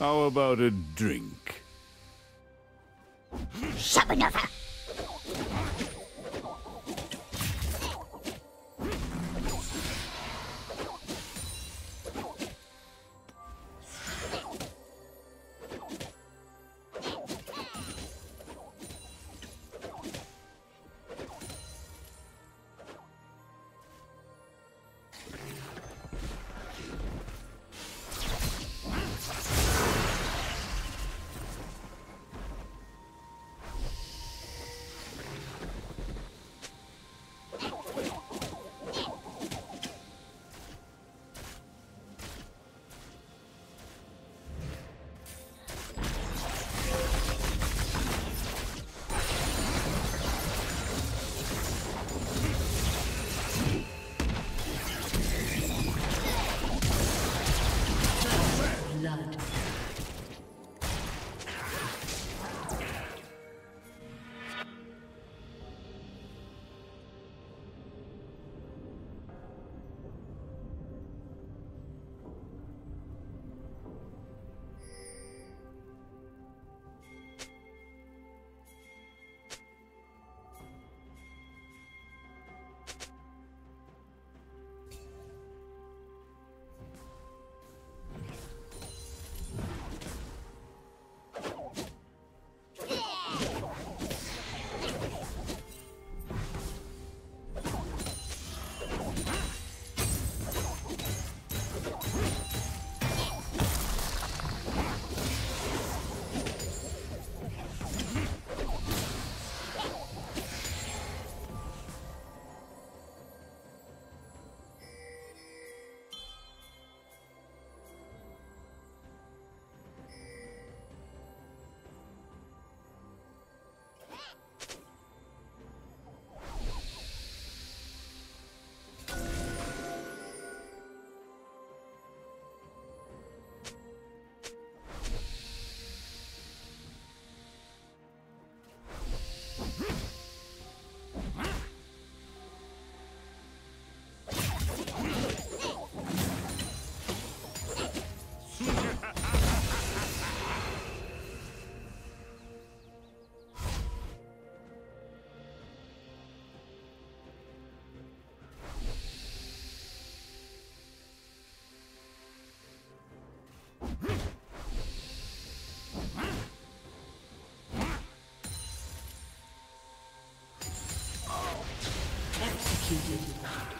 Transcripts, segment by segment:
How about a drink? Shabanova! Executed.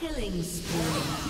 Killing spree.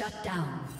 Shut down.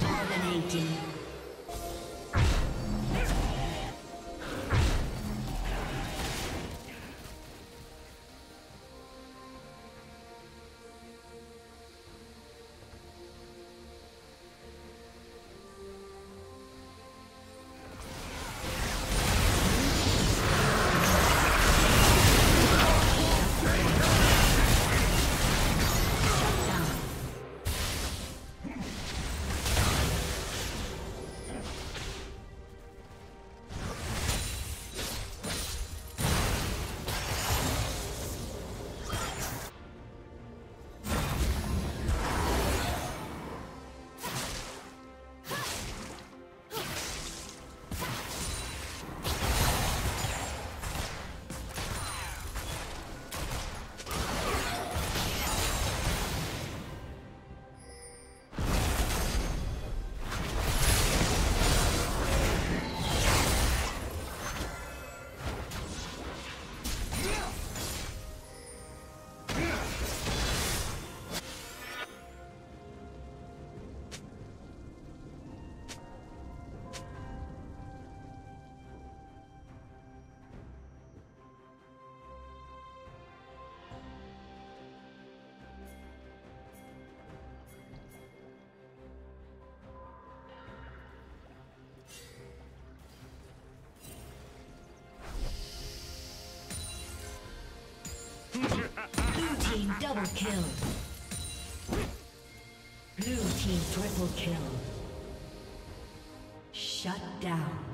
Dominating. Double kill. Blue team triple kill. Shut down.